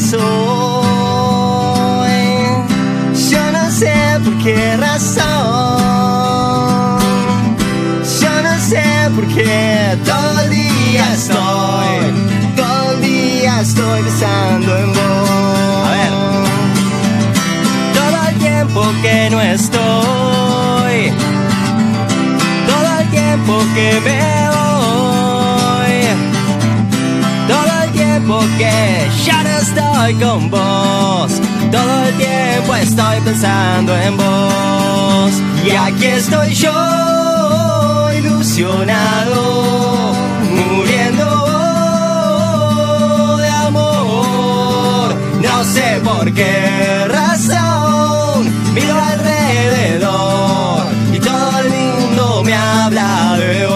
soy. Yo no sé por qué razón. Yo no sé por qué todo el día estoy. Todo el día estoy pensando en vos. A ver. Todo el tiempo que no estoy. Todo el tiempo que me porque ya no estoy con vos. Todo el tiempo estoy pensando en vos. Y aquí estoy yo, ilusionado, muriendo de amor. No sé por qué razón miro alrededor y todo el mundo me habla de vos.